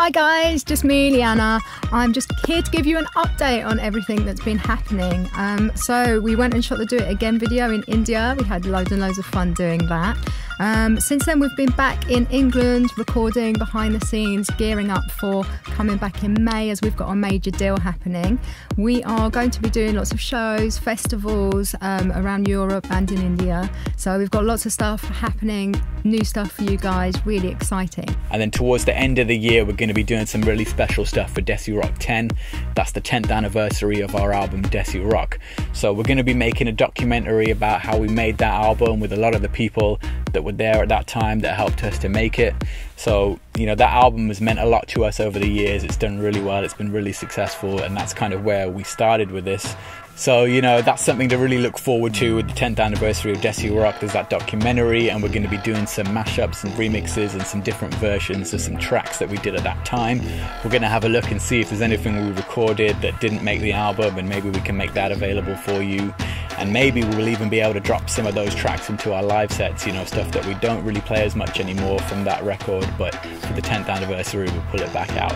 Hi guys, just me, Liana. I'm just here to give you an update on everything that's been happening. Um, so we went and shot the Do It Again video in India. We had loads and loads of fun doing that. Um, since then, we've been back in England recording behind the scenes, gearing up for coming back in May as we've got a major deal happening. We are going to be doing lots of shows, festivals um, around Europe and in India. So we've got lots of stuff happening, new stuff for you guys, really exciting. And then towards the end of the year, we're going to be doing some really special stuff for Desi Rock 10. That's the 10th anniversary of our album Desi Rock. So we're going to be making a documentary about how we made that album with a lot of the people that were there at that time that helped us to make it. So, you know, that album has meant a lot to us over the years. It's done really well, it's been really successful, and that's kind of where we started with this. So, you know, that's something to really look forward to with the 10th anniversary of Desi Rock. There's that documentary, and we're going to be doing some mashups and remixes and some different versions of some tracks that we did at that time. We're going to have a look and see if there's anything we recorded that didn't make the album, and maybe we can make that available for you. And maybe we'll even be able to drop some of those tracks into our live sets, you know, stuff that we don't really play as much anymore from that record, but for the 10th anniversary, we'll pull it back out.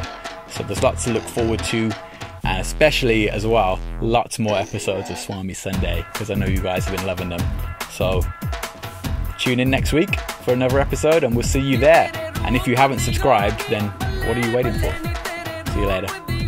So there's lots to look forward to and especially as well, lots more episodes of Swami Sunday because I know you guys have been loving them. So tune in next week for another episode and we'll see you there. And if you haven't subscribed, then what are you waiting for? See you later.